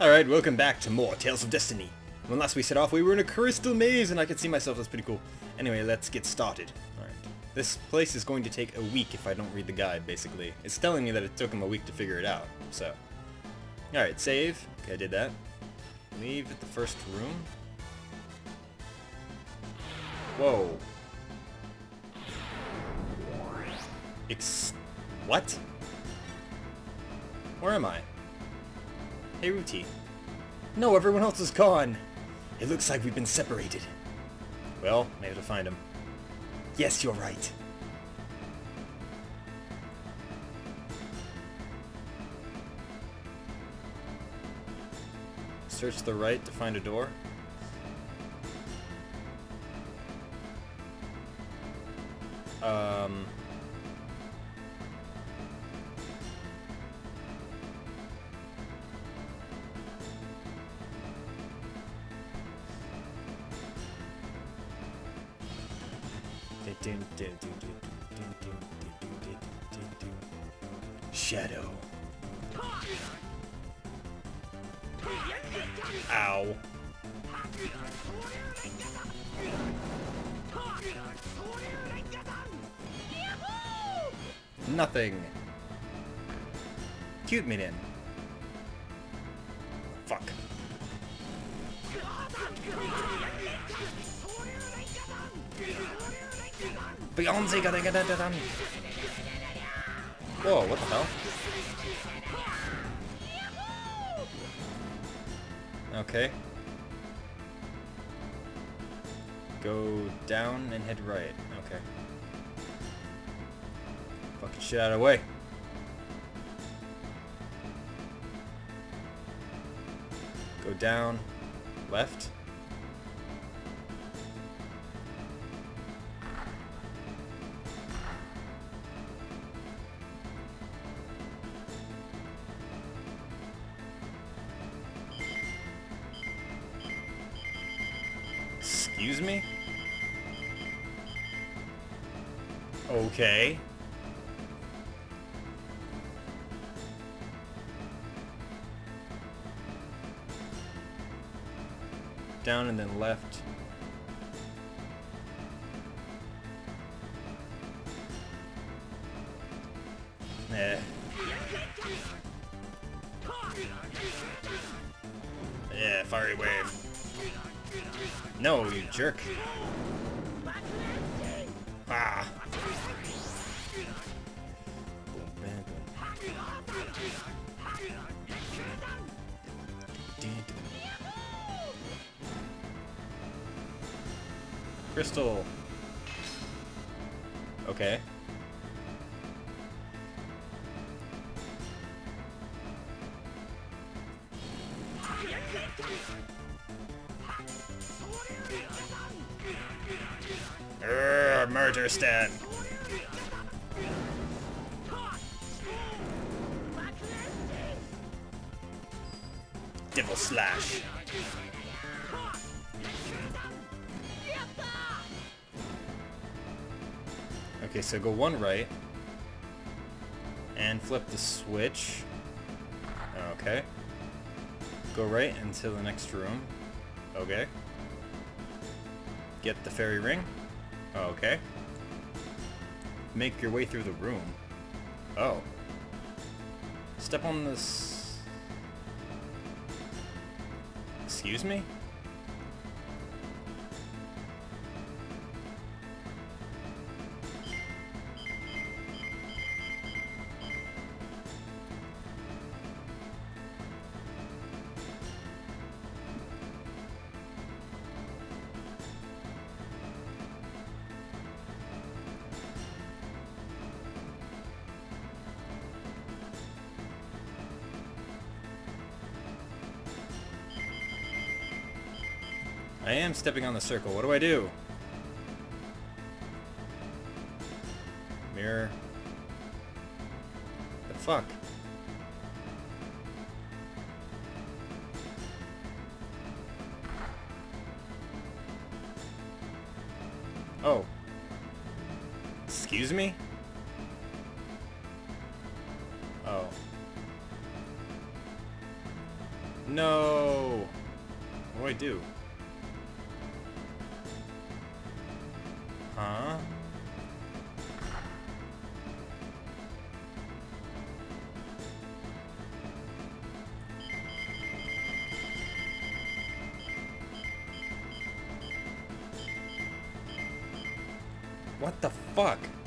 Alright, welcome back to more Tales of Destiny. When last we set off, we were in a crystal maze, and I could see myself. That's pretty cool. Anyway, let's get started. Alright. This place is going to take a week if I don't read the guide, basically. It's telling me that it took him a week to figure it out, so. Alright, save. Okay, I did that. Leave at the first room. Whoa. Ex... What? Where am I? Hey, Rutee. No, everyone else is gone. It looks like we've been separated. Well, maybe to find him. Yes, you're right. Search the right to find a door. Um... Shadow. Ow. Nothing. Cute Minion. Beyonce gotta get it done. Whoa, what the hell? Okay. Go down and head right. Okay. Fucking shit out of the way. Go down. Left. Excuse me? Okay. Down and then left. Eh. Yeah, fiery wave. No, you jerk. Ah. Crystal. Okay. Stat. Devil slash. Okay, so go one right. And flip the switch. Okay. Go right into the next room. Okay. Get the fairy ring. Okay. Make your way through the room. Oh. Step on this... Excuse me? I am stepping on the circle. What do I do? Mirror. The fuck? Oh. Excuse me? Oh. No! What do I do? What the fuck?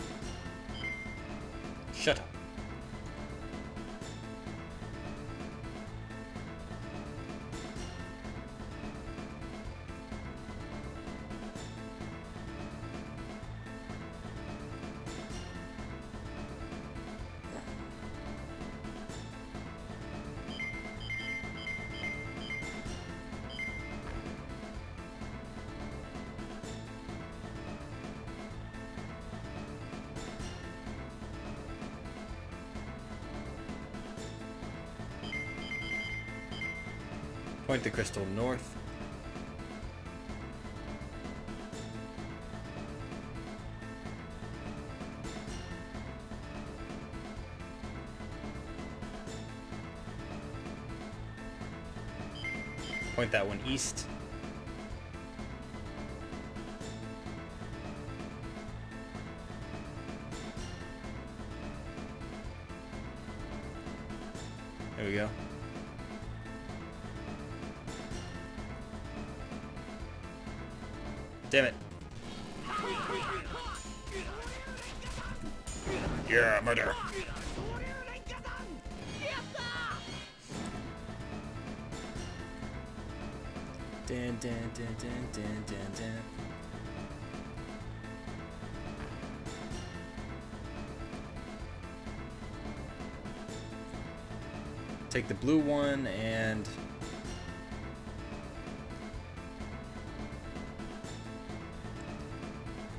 Point the crystal north. Point that one east. There we go. Damn it. Yeah, murder. Dan, dan, dan, dan, dan, dan, dan. Take the blue one and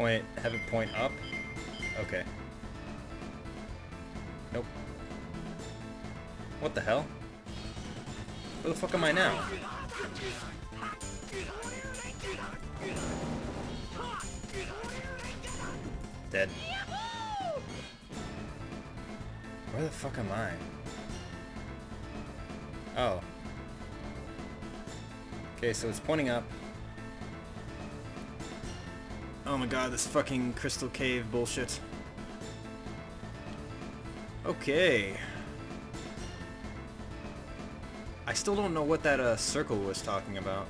point, have it point up? Okay. Nope. What the hell? Where the fuck am I now? Dead. Where the fuck am I? Oh. Okay, so it's pointing up. Oh my god, this fucking crystal cave bullshit. Okay. I still don't know what that uh, circle was talking about.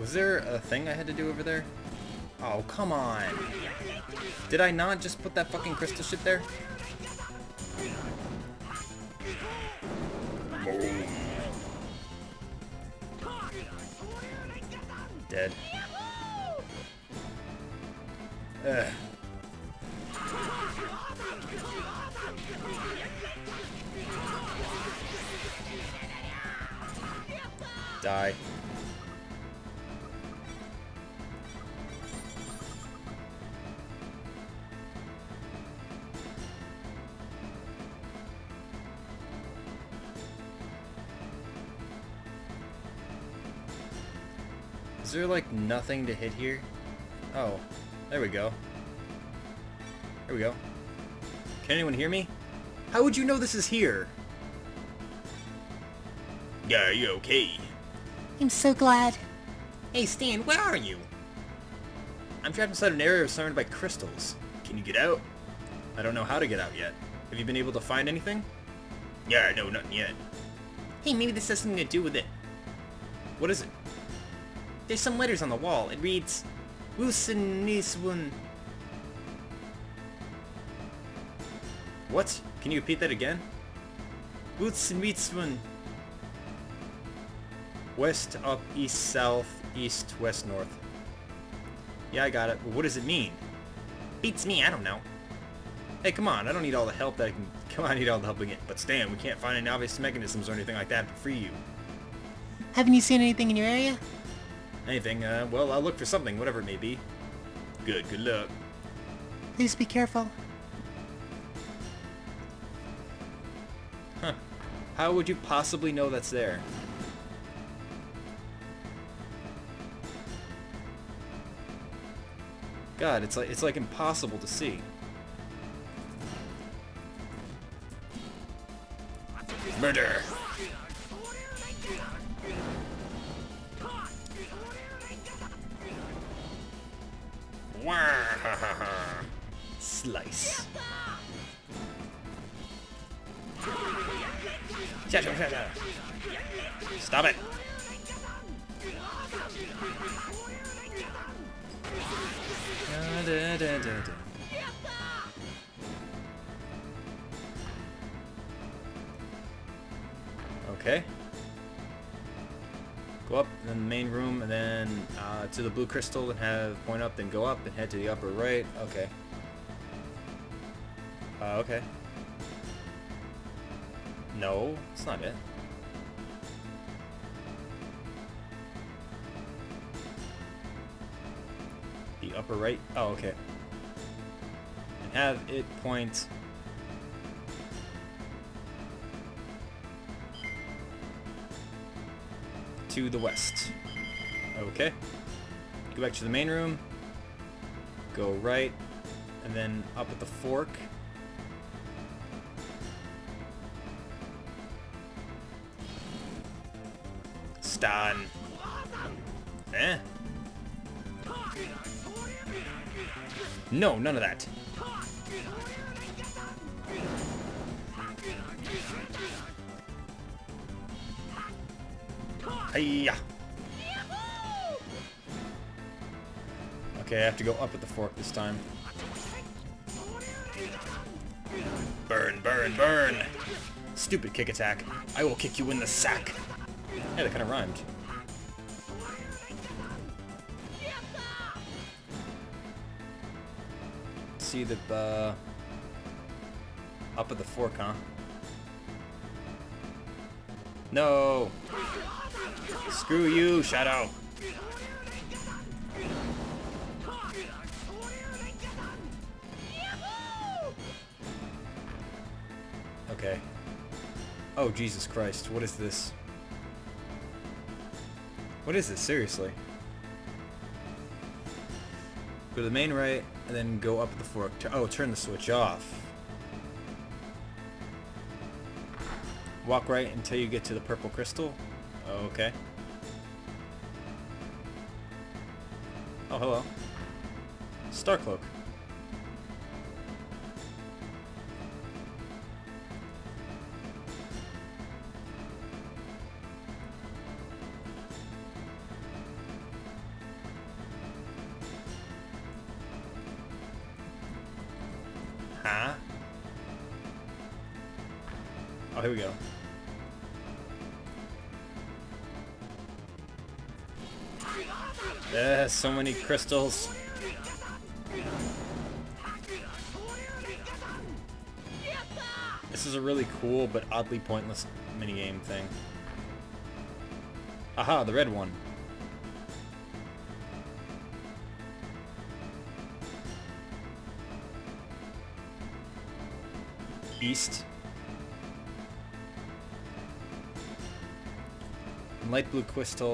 Was there a thing I had to do over there? Oh, come on. Did I not just put that fucking crystal shit there? Dead. Is there like nothing to hit here? Oh, there we go. There we go. Can anyone hear me? How would you know this is here? Yeah, you okay? I'm so glad. Hey Stahn, where are you? I'm trapped inside an area surrounded by crystals. Can you get out? I don't know how to get out yet. Have you been able to find anything? Yeah, no, nothing yet. Hey, maybe this has something to do with it. What is it? There's some letters on the wall. It reads, Wusaniswun. What? Can you repeat that again? Wusaniswun. West, up, east, south, east, west, north. Yeah, I got it. But what does it mean? Beats me, I don't know. Hey, come on, I don't need all the help that I can... Come on, I need all the help we get. But Stahn, we can't find any obvious mechanisms or anything like that to free you. Haven't you seen anything in your area? Anything, uh, well, I'll look for something, whatever it may be. Good, good luck. Please be careful. Huh. How would you possibly know that's there? God, it's like it's like impossible to see. Murder! Slice. Stop it. Okay. Go up, in the main room, and then uh, to the blue crystal, and have point up, then go up, and head to the upper right. Okay. Uh, okay. No, it's not it. The upper right? Oh, okay. And have it point... to the west. Okay. Go back to the main room. Go right. And then up at the fork. Stun. Eh. No, none of that. Hiya. Okay, I have to go up at the fork this time. Burn, burn, burn! Stupid kick attack. I will kick you in the sack. Yeah, that kind of rhymed. See the, uh... Up at the fork, huh? No! Screw you, Shadow! Okay. Oh, Jesus Christ, what is this? What is this, seriously? Go to the main right, and then go up the fork. Oh, turn the switch off. Walk right until you get to the purple crystal. Oh, okay. Oh, hello. Starcloak. Huh? Oh, here we go. There's so many crystals. This is a really cool but oddly pointless minigame thing. Aha, the red one. East. Light blue crystal.